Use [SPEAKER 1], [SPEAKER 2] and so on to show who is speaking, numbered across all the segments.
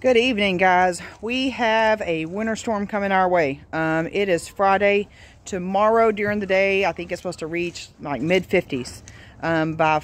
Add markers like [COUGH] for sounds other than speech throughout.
[SPEAKER 1] Good evening, guys. We have a winter storm coming our way. Um, it is Friday. Tomorrow during the day, I think it's supposed to reach like mid 50s. Um, by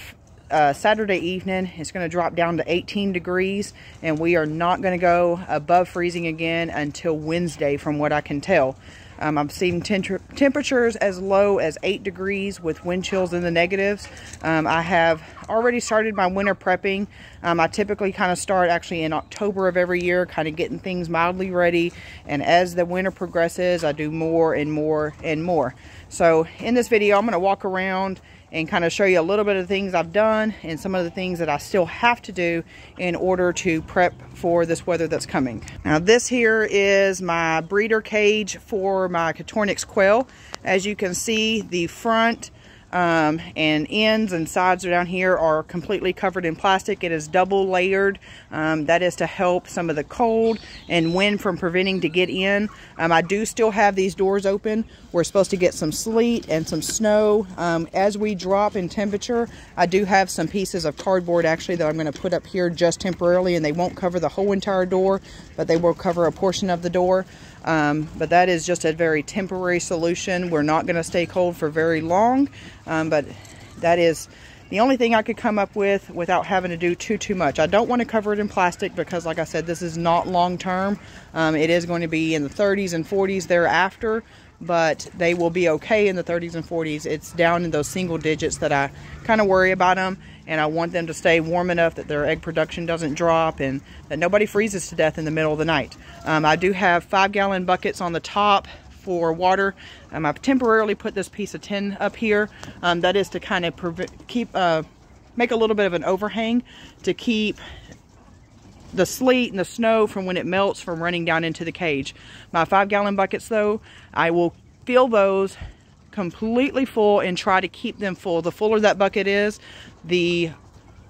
[SPEAKER 1] uh, Saturday evening, it's going to drop down to 18 degrees, and we are not going to go above freezing again until Wednesday, from what I can tell. Um, I've seen temperatures as low as 8 degrees with wind chills in the negatives. Um, I have already started my winter prepping. Um, I typically kind of start actually in October of every year, kind of getting things mildly ready. And as the winter progresses, I do more and more and more. So in this video, I'm going to walk around and kind of show you a little bit of the things I've done and some of the things that I still have to do in order to prep for this weather that's coming. Now this here is my breeder cage for my Coturnix quail. As you can see, the front um, and ends and sides are down here are completely covered in plastic. It is double layered. Um, that is to help some of the cold and wind from preventing to get in. Um, I do still have these doors open. We're supposed to get some sleet and some snow. Um, as we drop in temperature, I do have some pieces of cardboard actually that I'm going to put up here just temporarily and they won't cover the whole entire door, but they will cover a portion of the door. Um, but that is just a very temporary solution. We're not going to stay cold for very long, um, but that is the only thing I could come up with without having to do too, too much. I don't want to cover it in plastic because, like I said, this is not long term. Um, it is going to be in the 30s and 40s thereafter, but they will be okay in the 30s and 40s. It's down in those single digits that I kind of worry about them and I want them to stay warm enough that their egg production doesn't drop and that nobody freezes to death in the middle of the night. Um, I do have five gallon buckets on the top for water. Um, I've temporarily put this piece of tin up here. Um, that is to kind of keep, uh, make a little bit of an overhang to keep the sleet and the snow from when it melts from running down into the cage. My five gallon buckets though, I will fill those completely full and try to keep them full. The fuller that bucket is, the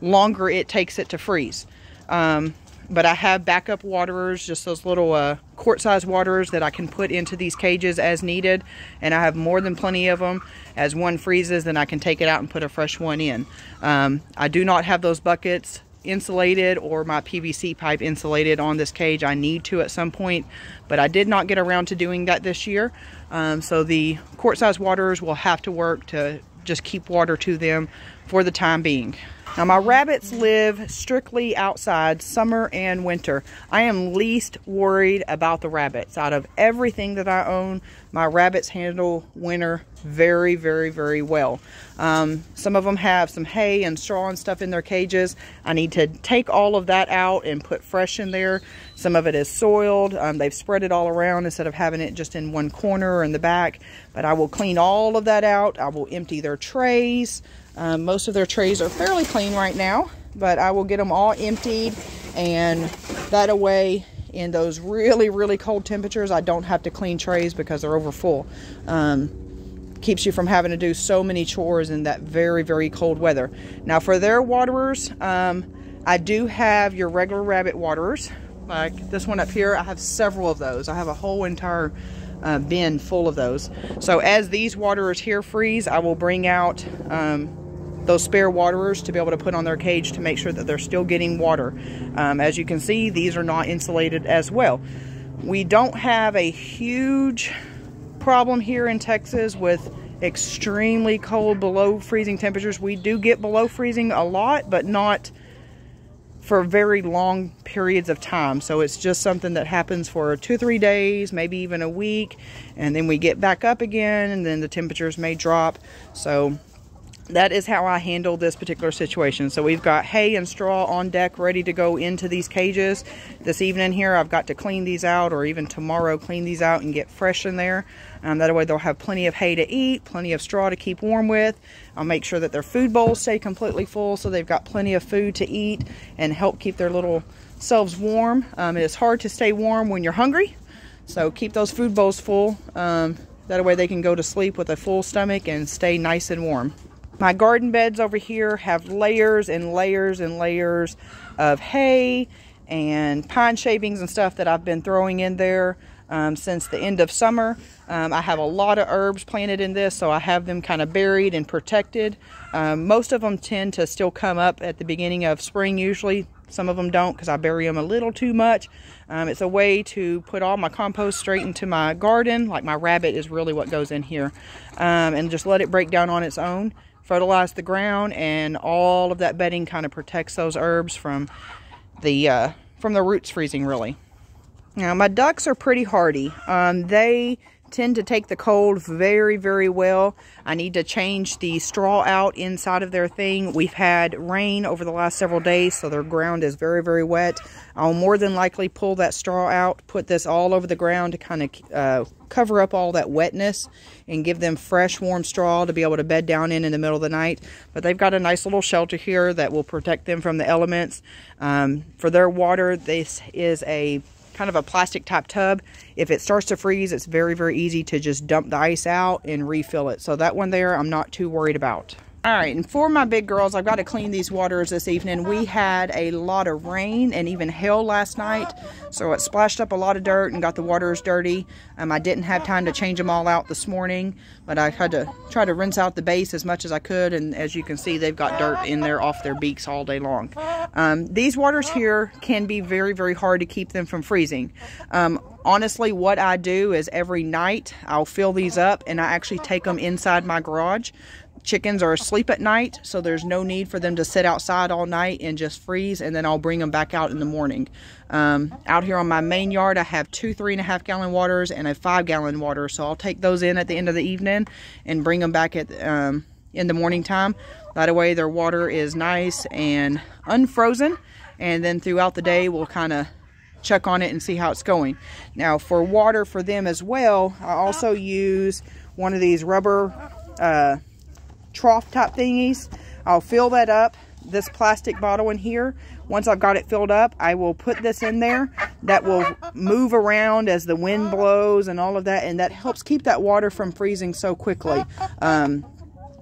[SPEAKER 1] longer it takes it to freeze. Um, but I have backup waterers, just those little uh, quart-sized waterers that I can put into these cages as needed. And I have more than plenty of them. As one freezes, then I can take it out and put a fresh one in. Um, I do not have those buckets insulated or my PVC pipe insulated on this cage. I need to at some point, but I did not get around to doing that this year. Um, so the quart size waterers will have to work to just keep water to them for the time being. Now my rabbits live strictly outside summer and winter. I am least worried about the rabbits. Out of everything that I own, my rabbits handle winter very, very, very well. Um, some of them have some hay and straw and stuff in their cages. I need to take all of that out and put fresh in there. Some of it is soiled. Um, they've spread it all around instead of having it just in one corner or in the back. But I will clean all of that out. I will empty their trays. Um, most of their trays are fairly clean right now, but I will get them all emptied and that away in those really, really cold temperatures. I don't have to clean trays because they're over full. Um, keeps you from having to do so many chores in that very, very cold weather. Now for their waterers, um, I do have your regular rabbit waterers. Like this one up here, I have several of those. I have a whole entire uh, bin full of those. So as these waterers here freeze, I will bring out um, those spare waterers to be able to put on their cage to make sure that they're still getting water. Um, as you can see, these are not insulated as well. We don't have a huge problem here in Texas with extremely cold below freezing temperatures. We do get below freezing a lot, but not for very long periods of time. So it's just something that happens for two, three days, maybe even a week. And then we get back up again and then the temperatures may drop. So that is how I handle this particular situation. So we've got hay and straw on deck ready to go into these cages. This evening here, I've got to clean these out or even tomorrow clean these out and get fresh in there. Um, that way they'll have plenty of hay to eat, plenty of straw to keep warm with. I'll make sure that their food bowls stay completely full so they've got plenty of food to eat and help keep their little selves warm. Um, it is hard to stay warm when you're hungry. So keep those food bowls full. Um, that way they can go to sleep with a full stomach and stay nice and warm. My garden beds over here have layers and layers and layers of hay and pine shavings and stuff that I've been throwing in there um, since the end of summer. Um, I have a lot of herbs planted in this, so I have them kind of buried and protected. Um, most of them tend to still come up at the beginning of spring usually. Some of them don't because I bury them a little too much. Um, it's a way to put all my compost straight into my garden. Like my rabbit is really what goes in here. Um, and just let it break down on its own. Fertilize the ground and all of that bedding kind of protects those herbs from the, uh, from the roots freezing really. Now my ducks are pretty hardy. Um, they tend to take the cold very, very well. I need to change the straw out inside of their thing. We've had rain over the last several days, so their ground is very, very wet. I'll more than likely pull that straw out, put this all over the ground to kind of uh, cover up all that wetness and give them fresh, warm straw to be able to bed down in in the middle of the night. But they've got a nice little shelter here that will protect them from the elements. Um, for their water, this is a kind of a plastic type tub. If it starts to freeze, it's very, very easy to just dump the ice out and refill it. So that one there, I'm not too worried about. All right, and for my big girls, I've got to clean these waters this evening. We had a lot of rain and even hail last night, so it splashed up a lot of dirt and got the waters dirty. Um, I didn't have time to change them all out this morning, but I had to try to rinse out the base as much as I could, and as you can see, they've got dirt in there off their beaks all day long. Um, these waters here can be very, very hard to keep them from freezing. Um, honestly, what I do is every night I'll fill these up and I actually take them inside my garage chickens are asleep at night, so there's no need for them to sit outside all night and just freeze, and then I'll bring them back out in the morning. Um, out here on my main yard, I have two three and a half gallon waters and a five gallon water, so I'll take those in at the end of the evening and bring them back at um, in the morning time. That way their water is nice and unfrozen, and then throughout the day we'll kind of check on it and see how it's going. Now for water for them as well, I also use one of these rubber uh, trough type thingies. I'll fill that up, this plastic bottle in here. Once I've got it filled up, I will put this in there. That will move around as the wind blows and all of that, and that helps keep that water from freezing so quickly. Um,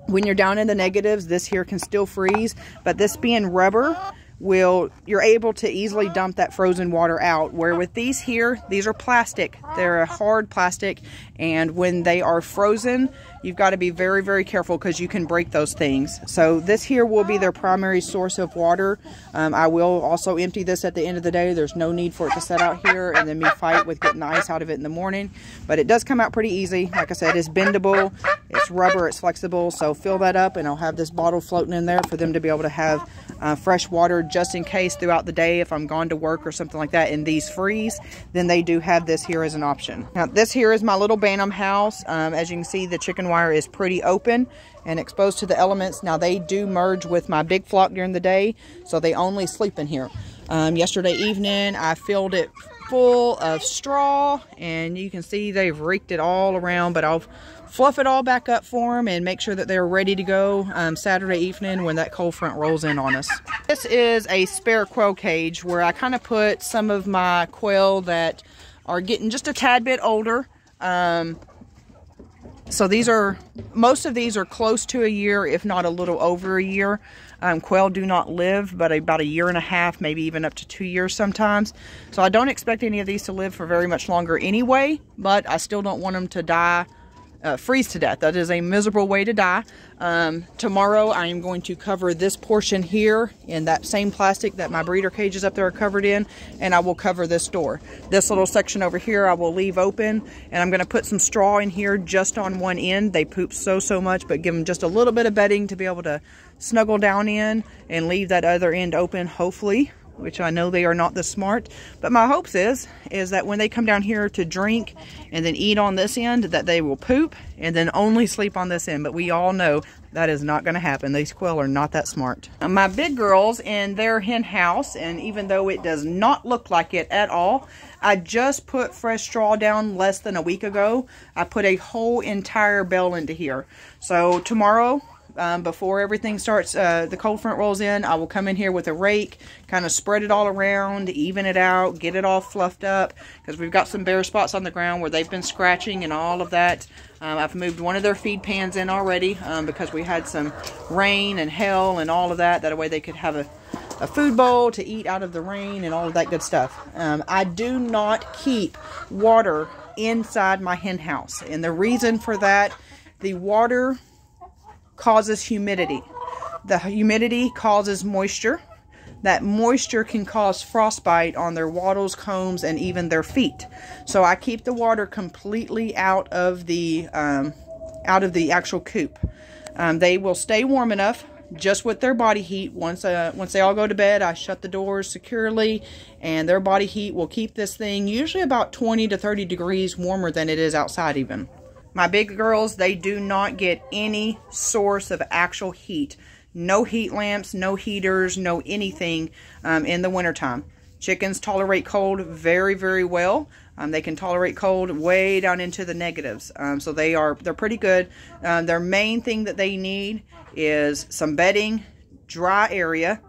[SPEAKER 1] when you're down in the negatives, this here can still freeze, but this being rubber, will you're able to easily dump that frozen water out. Where with these here these are plastic. They're a hard plastic and when they are frozen you've got to be very very careful because you can break those things. So this here will be their primary source of water. Um, I will also empty this at the end of the day. There's no need for it to set out here and then me fight with getting ice out of it in the morning. But it does come out pretty easy. Like I said it's bendable it's rubber it's flexible. So fill that up and I'll have this bottle floating in there for them to be able to have uh, fresh water just in case throughout the day if I'm gone to work or something like that and these freeze, then they do have this here as an option. Now this here is my little Bantam house. Um, as you can see, the chicken wire is pretty open and exposed to the elements. Now they do merge with my big flock during the day, so they only sleep in here. Um, yesterday evening, I filled it full of straw and you can see they've reeked it all around, but I'll fluff it all back up for them and make sure that they're ready to go um, Saturday evening when that cold front rolls in on us. This is a spare quail cage where I kind of put some of my quail that are getting just a tad bit older. Um, so these are, most of these are close to a year, if not a little over a year. Um, quail do not live, but about a year and a half, maybe even up to two years sometimes. So I don't expect any of these to live for very much longer anyway, but I still don't want them to die uh, freeze to death. That is a miserable way to die. Um, tomorrow I am going to cover this portion here in that same plastic that my breeder cages up there are covered in and I will cover this door. This little section over here I will leave open and I'm going to put some straw in here just on one end. They poop so so much but give them just a little bit of bedding to be able to snuggle down in and leave that other end open hopefully which I know they are not this smart. But my hopes is, is that when they come down here to drink and then eat on this end, that they will poop and then only sleep on this end. But we all know that is not going to happen. These quail are not that smart. Uh, my big girls in their hen house, and even though it does not look like it at all, I just put fresh straw down less than a week ago. I put a whole entire bale into here. So tomorrow um, before everything starts, uh, the cold front rolls in, I will come in here with a rake, kind of spread it all around, even it out, get it all fluffed up, because we've got some bare spots on the ground where they've been scratching and all of that. Um, I've moved one of their feed pans in already um, because we had some rain and hail and all of that. That way they could have a, a food bowl to eat out of the rain and all of that good stuff. Um, I do not keep water inside my hen house. And the reason for that, the water causes humidity. The humidity causes moisture. that moisture can cause frostbite on their wattles, combs, and even their feet. So I keep the water completely out of the um, out of the actual coop. Um, they will stay warm enough just with their body heat. Once uh, once they all go to bed, I shut the doors securely, and their body heat will keep this thing usually about 20 to 30 degrees warmer than it is outside even. My big girls, they do not get any source of actual heat. No heat lamps, no heaters, no anything um, in the wintertime. Chickens tolerate cold very, very well. Um, they can tolerate cold way down into the negatives. Um, so they are, they're pretty good. Uh, their main thing that they need is some bedding, dry area,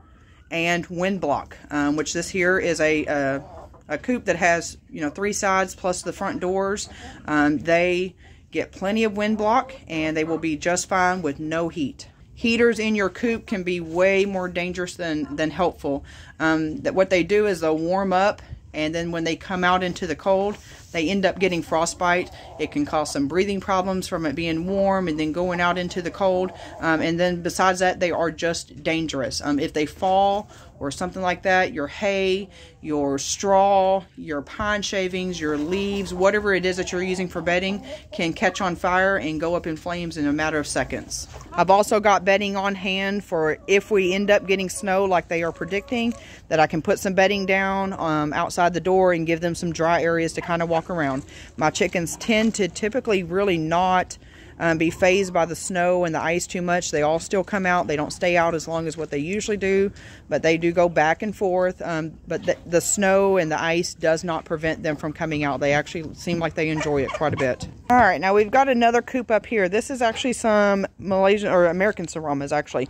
[SPEAKER 1] and wind block, um, which this here is a, a, a, coop that has, you know, three sides plus the front doors. Um, they get plenty of wind block and they will be just fine with no heat. Heaters in your coop can be way more dangerous than than helpful. Um, that what they do is they'll warm up and then when they come out into the cold they end up getting frostbite. It can cause some breathing problems from it being warm and then going out into the cold. Um, and then besides that they are just dangerous. Um, if they fall or something like that, your hay, your straw, your pine shavings, your leaves, whatever it is that you're using for bedding can catch on fire and go up in flames in a matter of seconds. I've also got bedding on hand for if we end up getting snow like they are predicting, that I can put some bedding down um, outside the door and give them some dry areas to kind of walk around. My chickens tend to typically really not um, be phased by the snow and the ice too much. They all still come out. They don't stay out as long as what they usually do, but they do go back and forth. Um, but the, the snow and the ice does not prevent them from coming out. They actually seem like they enjoy it quite a bit. All right, now we've got another coop up here. This is actually some Malaysian or American Seramas actually.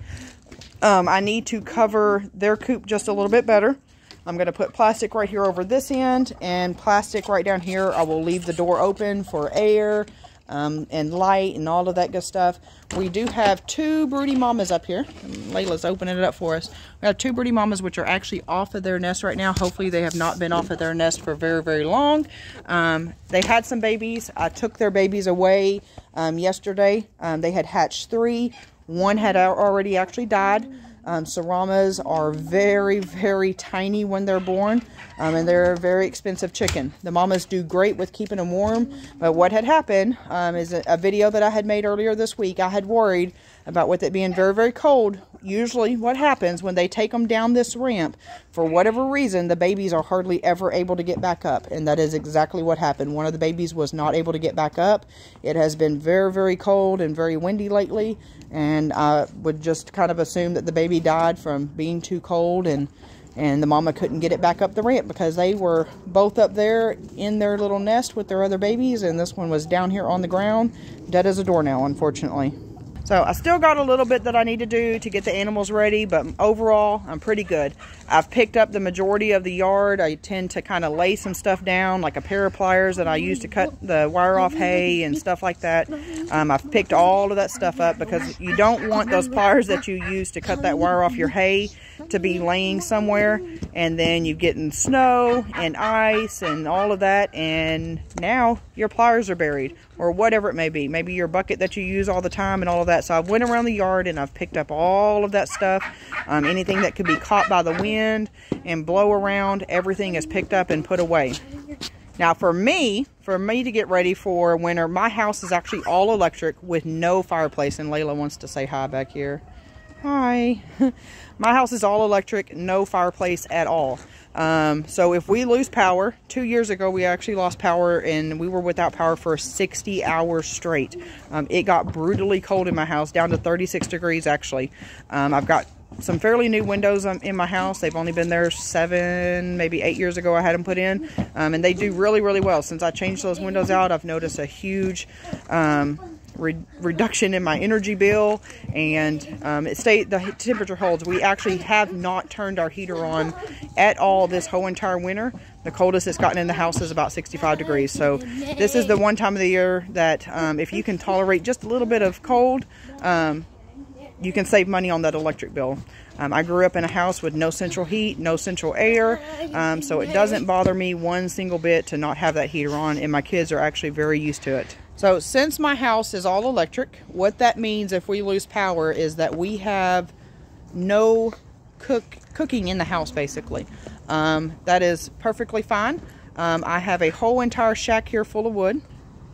[SPEAKER 1] Um, I need to cover their coop just a little bit better. I'm going to put plastic right here over this end and plastic right down here. I will leave the door open for air, um, and light and all of that good stuff. We do have two broody mamas up here. Layla's opening it up for us. We have two broody mamas which are actually off of their nest right now. Hopefully they have not been off of their nest for very, very long. Um, they had some babies. I took their babies away um, yesterday. Um, they had hatched three. One had already actually died. Um, Seramas are very, very tiny when they're born, um, and they're a very expensive chicken. The mamas do great with keeping them warm, but what had happened um, is a, a video that I had made earlier this week. I had worried about with it being very, very cold. Usually what happens when they take them down this ramp, for whatever reason, the babies are hardly ever able to get back up. And that is exactly what happened. One of the babies was not able to get back up. It has been very, very cold and very windy lately and I would just kind of assume that the baby died from being too cold and and the mama couldn't get it back up the ramp because they were both up there in their little nest with their other babies and this one was down here on the ground dead as a doornail unfortunately so I still got a little bit that I need to do to get the animals ready, but overall, I'm pretty good. I've picked up the majority of the yard. I tend to kind of lay some stuff down, like a pair of pliers that I use to cut the wire off hay and stuff like that. Um, I've picked all of that stuff up because you don't want those pliers that you use to cut that wire off your hay to be laying somewhere and then you get in snow and ice and all of that and now your pliers are buried or whatever it may be maybe your bucket that you use all the time and all of that so I've went around the yard and I've picked up all of that stuff um, anything that could be caught by the wind and blow around everything is picked up and put away now for me, for me to get ready for winter, my house is actually all electric with no fireplace. And Layla wants to say hi back here. Hi. [LAUGHS] My house is all electric, no fireplace at all. Um, so if we lose power, two years ago we actually lost power and we were without power for 60 hours straight. Um, it got brutally cold in my house, down to 36 degrees actually. Um, I've got some fairly new windows um, in my house. They've only been there seven, maybe eight years ago I had them put in. Um, and they do really, really well. Since I changed those windows out, I've noticed a huge um, re reduction in my energy bill and um, it stay the temperature holds. We actually have not turned our heater on at all this whole entire winter. The coldest it's gotten in the house is about 65 degrees. So this is the one time of the year that um, if you can tolerate just a little bit of cold um, you can save money on that electric bill. Um, I grew up in a house with no central heat, no central air, um, so it doesn't bother me one single bit to not have that heater on, and my kids are actually very used to it. So since my house is all electric, what that means if we lose power is that we have no cook cooking in the house basically. Um, that is perfectly fine. Um, I have a whole entire shack here full of wood.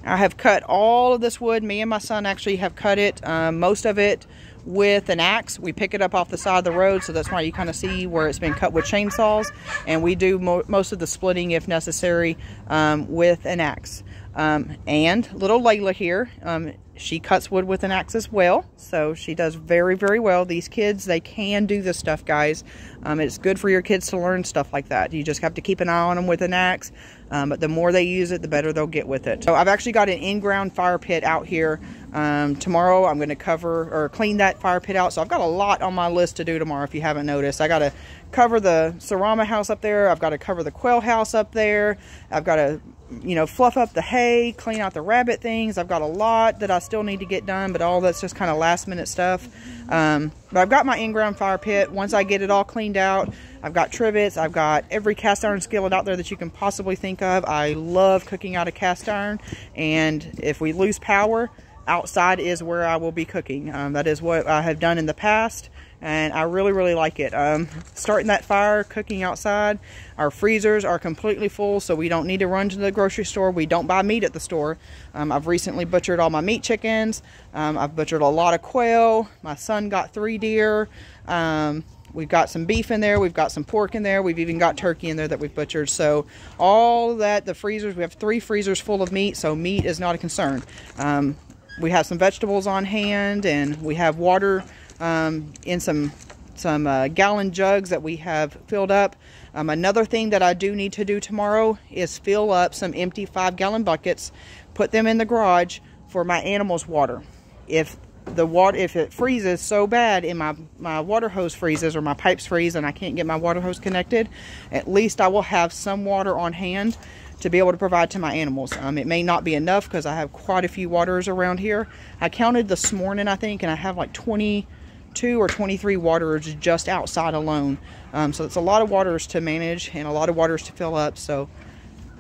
[SPEAKER 1] I have cut all of this wood. Me and my son actually have cut it. Um, most of it with an axe. We pick it up off the side of the road, so that's why you kind of see where it's been cut with chainsaws. And we do mo most of the splitting, if necessary, um, with an axe. Um, and little Layla here, um, she cuts wood with an axe as well. So she does very, very well. These kids, they can do this stuff, guys. Um, it's good for your kids to learn stuff like that. You just have to keep an eye on them with an axe. Um, but the more they use it, the better they'll get with it. So I've actually got an in-ground fire pit out here. Um, tomorrow I'm going to cover or clean that fire pit out. So I've got a lot on my list to do tomorrow if you haven't noticed. I got to cover the Serama house up there. I've got to cover the quail house up there. I've got to you know, fluff up the hay, clean out the rabbit things. I've got a lot that I still need to get done, but all that's just kind of last minute stuff. Um, but I've got my in-ground fire pit. Once I get it all cleaned out, I've got trivets. I've got every cast iron skillet out there that you can possibly think of. I love cooking out of cast iron. And if we lose power, outside is where I will be cooking. Um, that is what I have done in the past and I really really like it. Um, starting that fire cooking outside our freezers are completely full so we don't need to run to the grocery store. We don't buy meat at the store. Um, I've recently butchered all my meat chickens. Um, I've butchered a lot of quail. My son got three deer. Um, we've got some beef in there. We've got some pork in there. We've even got turkey in there that we've butchered. So all that the freezers we have three freezers full of meat so meat is not a concern. Um, we have some vegetables on hand and we have water um, in some some uh, gallon jugs that we have filled up. Um, another thing that I do need to do tomorrow is fill up some empty five gallon buckets, put them in the garage for my animals water. If the water, if it freezes so bad and my, my water hose freezes or my pipes freeze and I can't get my water hose connected, at least I will have some water on hand to be able to provide to my animals. Um, it may not be enough because I have quite a few waters around here. I counted this morning, I think, and I have like 20 22 or 23 waters just outside alone. Um, so it's a lot of waters to manage and a lot of waters to fill up. So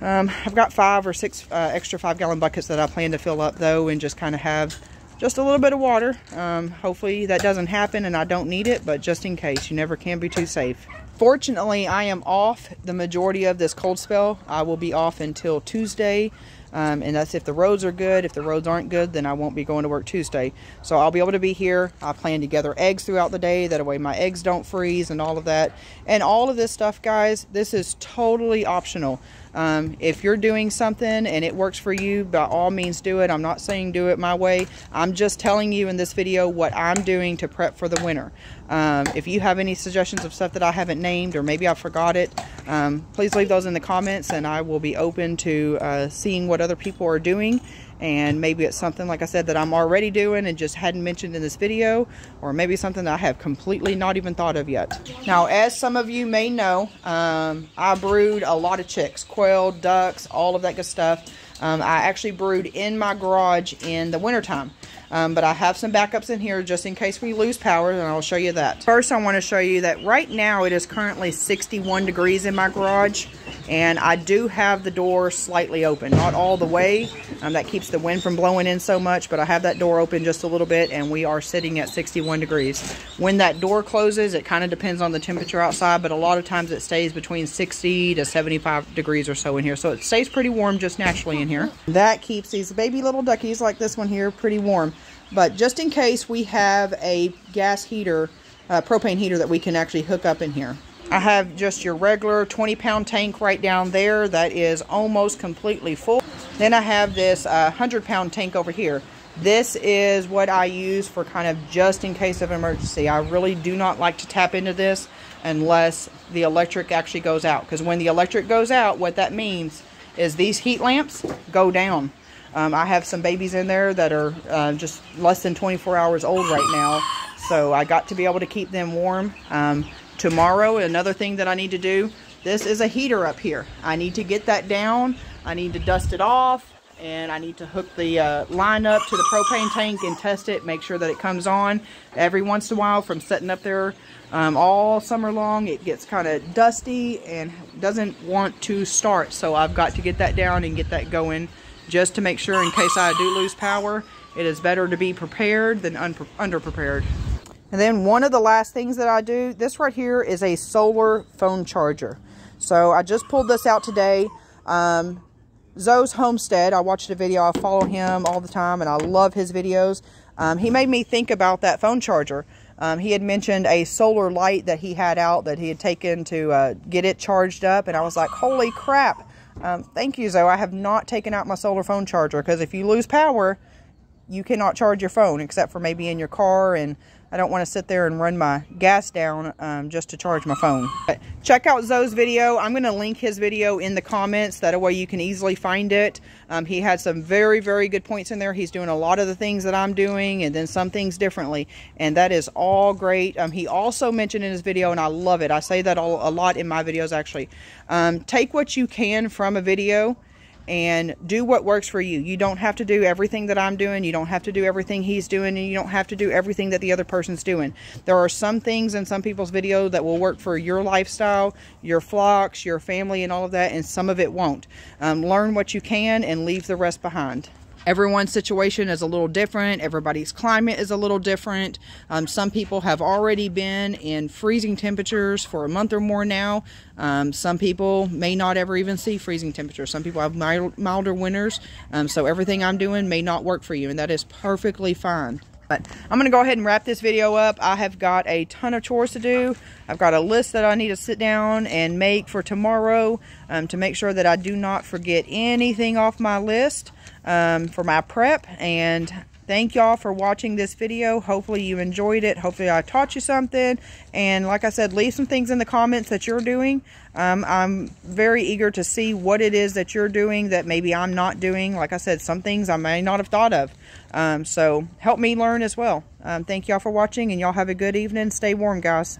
[SPEAKER 1] um, I've got five or six uh, extra five gallon buckets that I plan to fill up though and just kind of have just a little bit of water. Um, hopefully that doesn't happen and I don't need it, but just in case, you never can be too safe. Fortunately, I am off the majority of this cold spell. I will be off until Tuesday. Um, and that's if the roads are good. If the roads aren't good, then I won't be going to work Tuesday. So I'll be able to be here. I plan to gather eggs throughout the day. That way my eggs don't freeze and all of that. And all of this stuff, guys, this is totally optional. Um, if you're doing something and it works for you, by all means do it. I'm not saying do it my way. I'm just telling you in this video what I'm doing to prep for the winter. Um, if you have any suggestions of stuff that I haven't named or maybe I forgot it, um, please leave those in the comments and I will be open to uh, seeing what other people are doing and maybe it's something like I said that I'm already doing and just hadn't mentioned in this video or maybe something that I have completely not even thought of yet. Now as some of you may know um, I brood a lot of chicks, quail, ducks, all of that good stuff. Um, I actually brood in my garage in the wintertime. Um, but I have some backups in here just in case we lose power and I'll show you that. First I want to show you that right now it is currently 61 degrees in my garage and I do have the door slightly open. Not all the way, um, that keeps the wind from blowing in so much, but I have that door open just a little bit and we are sitting at 61 degrees. When that door closes, it kind of depends on the temperature outside, but a lot of times it stays between 60 to 75 degrees or so in here. So it stays pretty warm just naturally in here. That keeps these baby little duckies like this one here pretty warm. But just in case we have a gas heater, uh, propane heater that we can actually hook up in here. I have just your regular 20 pound tank right down there that is almost completely full. Then I have this uh, 100 pound tank over here. This is what I use for kind of just in case of emergency. I really do not like to tap into this unless the electric actually goes out. Because when the electric goes out, what that means is these heat lamps go down. Um, I have some babies in there that are uh, just less than 24 hours old right now. So I got to be able to keep them warm. Um, tomorrow, another thing that I need to do, this is a heater up here. I need to get that down. I need to dust it off and I need to hook the uh, line up to the propane tank and test it, make sure that it comes on. Every once in a while from setting up there um, all summer long, it gets kind of dusty and doesn't want to start. So I've got to get that down and get that going just to make sure in case I do lose power, it is better to be prepared than underprepared. And then one of the last things that I do, this right here is a solar phone charger. So I just pulled this out today. Um, Zoe's Homestead, I watched a video, I follow him all the time and I love his videos. Um, he made me think about that phone charger. Um, he had mentioned a solar light that he had out that he had taken to uh, get it charged up and I was like, holy crap. Um, thank you, Zoe. I have not taken out my solar phone charger because if you lose power, you cannot charge your phone except for maybe in your car and I don't want to sit there and run my gas down um, just to charge my phone. But check out Zoe's video. I'm going to link his video in the comments. That way you can easily find it. Um, he had some very, very good points in there. He's doing a lot of the things that I'm doing and then some things differently. And that is all great. Um, he also mentioned in his video, and I love it. I say that all, a lot in my videos actually. Um, take what you can from a video and do what works for you. You don't have to do everything that I'm doing. You don't have to do everything he's doing, and you don't have to do everything that the other person's doing. There are some things in some people's video that will work for your lifestyle, your flocks, your family, and all of that, and some of it won't. Um, learn what you can and leave the rest behind. Everyone's situation is a little different. Everybody's climate is a little different. Um, some people have already been in freezing temperatures for a month or more now. Um, some people may not ever even see freezing temperatures. Some people have mild, milder winters. Um, so everything I'm doing may not work for you, and that is perfectly fine. But I'm going to go ahead and wrap this video up. I have got a ton of chores to do. I've got a list that I need to sit down and make for tomorrow um, to make sure that I do not forget anything off my list um, for my prep. And thank y'all for watching this video. Hopefully you enjoyed it. Hopefully I taught you something. And like I said, leave some things in the comments that you're doing. Um, I'm very eager to see what it is that you're doing that maybe I'm not doing. Like I said, some things I may not have thought of. Um, so help me learn as well. Um, thank y'all for watching and y'all have a good evening. Stay warm, guys.